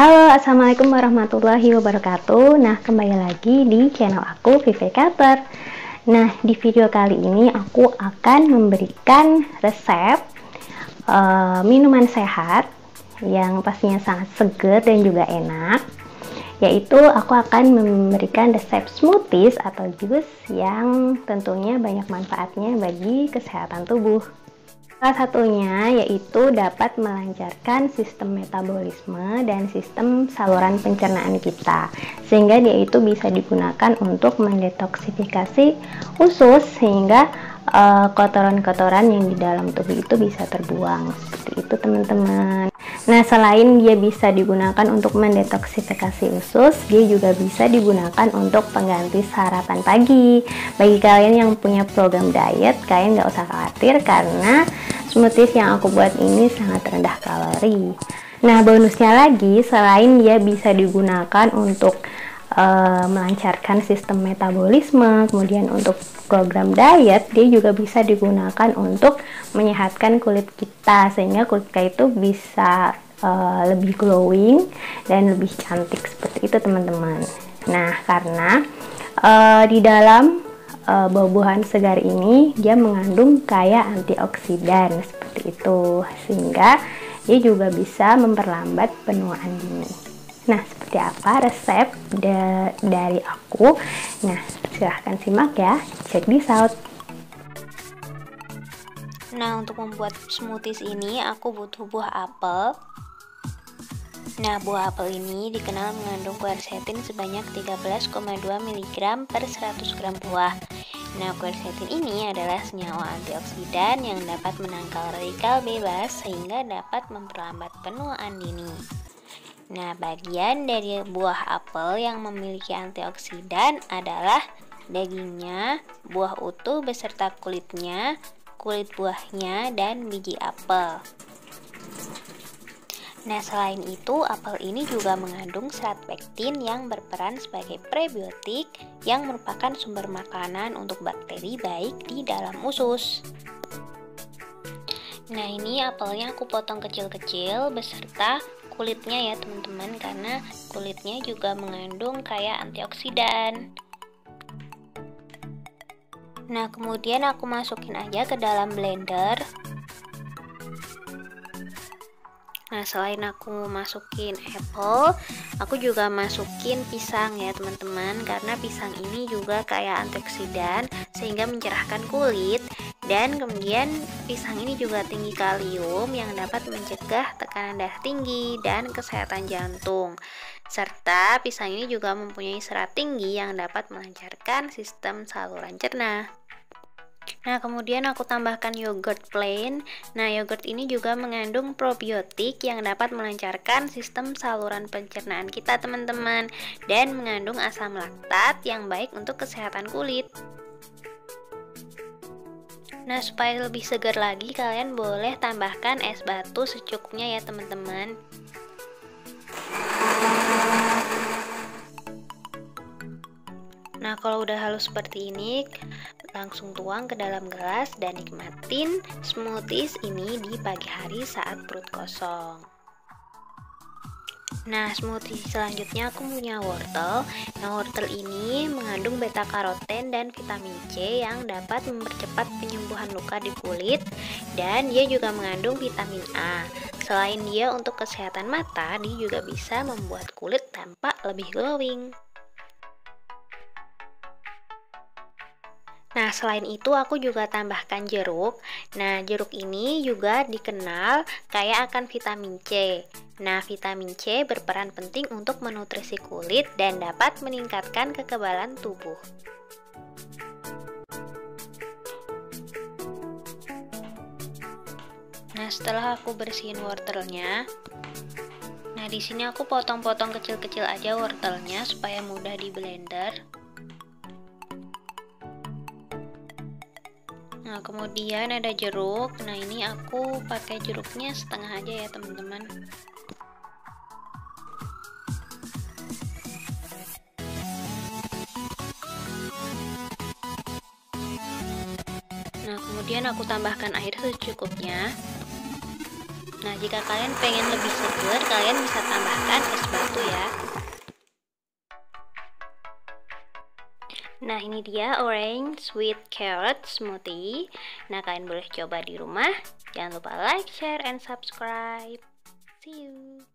Halo, Assalamualaikum warahmatullahi wabarakatuh. Nah, kembali lagi di channel aku, Vivi Carter Nah, di video kali ini aku akan memberikan resep uh, minuman sehat Yang pastinya sangat segar dan juga enak. Yaitu aku akan memberikan resep smoothies atau jus yang tentunya banyak manfaatnya bagi kesehatan tubuh Salah satunya yaitu dapat melancarkan sistem metabolisme dan sistem saluran pencernaan kita sehingga dia itu bisa digunakan untuk mendetoksifikasi usus sehingga eh, kotoran-kotoran uh, yang di dalam tubuh itu bisa terbuang seperti itu teman-teman Nah, selain dia bisa digunakan untuk mendetoksifikasi usus, dia juga bisa digunakan untuk pengganti sarapan pagi. Bagi kalian yang punya program diet, kalian nggak usah khawatir karena smoothies yang aku buat ini sangat rendah kalori. Nah, bonusnya lagi, selain dia bisa digunakan untuk uh, melancarkan sistem metabolisme, kemudian untuk program diet, dia juga bisa digunakan untuk menyehatkan kulit kita sehingga kulit kita itu bisa uh, lebih glowing dan lebih cantik seperti itu teman-teman. Nah, karena uh, di dalam uh, buah-buahan segar ini dia mengandung kaya antioksidan seperti itu sehingga dia juga bisa memperlambat penuaan dini. Nah, seperti apa resep da dari aku? Nah, silahkan simak ya. Check this out. Nah, untuk membuat smoothies ini aku butuh buah apel. Nah, buah apel ini dikenal mengandung quercetin sebanyak 13,2 mg per 100 gram buah. Nah, quercetin ini adalah senyawa antioksidan yang dapat menangkal radikal bebas sehingga dapat memperlambat penuaan dini. Nah, bagian dari buah apel yang memiliki antioksidan adalah dagingnya, buah utuh beserta kulitnya, kulit buahnya, dan biji apel. Nah, selain itu, apel ini juga mengandung serat pektin yang berperan sebagai prebiotik yang merupakan sumber makanan untuk bakteri baik di dalam usus. Nah, ini apelnya aku potong kecil-kecil beserta kulitnya ya teman-teman karena kulitnya juga mengandung kayak antioksidan nah kemudian aku masukin aja ke dalam blender Nah, selain aku masukin apple, aku juga masukin pisang ya, teman-teman. Karena pisang ini juga kayak antioksidan sehingga mencerahkan kulit dan kemudian pisang ini juga tinggi kalium yang dapat mencegah tekanan darah tinggi dan kesehatan jantung. Serta pisang ini juga mempunyai serat tinggi yang dapat melancarkan sistem saluran cerna. Nah, kemudian aku tambahkan yogurt plain. Nah, yogurt ini juga mengandung probiotik yang dapat melancarkan sistem saluran pencernaan kita, teman-teman, dan mengandung asam laktat yang baik untuk kesehatan kulit. Nah, supaya lebih segar lagi, kalian boleh tambahkan es batu secukupnya ya, teman-teman. Nah, kalau udah halus seperti ini, langsung tuang ke dalam gelas dan nikmatin smoothies ini di pagi hari saat perut kosong. Nah, smoothie selanjutnya aku punya wortel. Nah, wortel ini mengandung beta karoten dan vitamin C yang dapat mempercepat penyembuhan luka di kulit dan dia juga mengandung vitamin A. Selain dia untuk kesehatan mata, dia juga bisa membuat kulit tampak lebih glowing. Nah, selain itu aku juga tambahkan jeruk. Nah, jeruk ini juga dikenal kaya akan vitamin C. Nah, vitamin C berperan penting untuk menutrisi kulit dan dapat meningkatkan kekebalan tubuh. Nah, setelah aku bersihin wortelnya, nah di sini aku potong-potong kecil-kecil aja wortelnya supaya mudah di blender. Nah, kemudian ada jeruk. Nah, ini aku pakai jeruknya setengah aja ya, teman-teman. Nah, kemudian aku tambahkan air secukupnya. Nah, jika kalian pengen lebih segar, kalian bisa tambahkan es batu ya. Nah, ini dia orange sweet carrot smoothie. Nah, kalian boleh coba di rumah. Jangan lupa like, share, and subscribe. See you.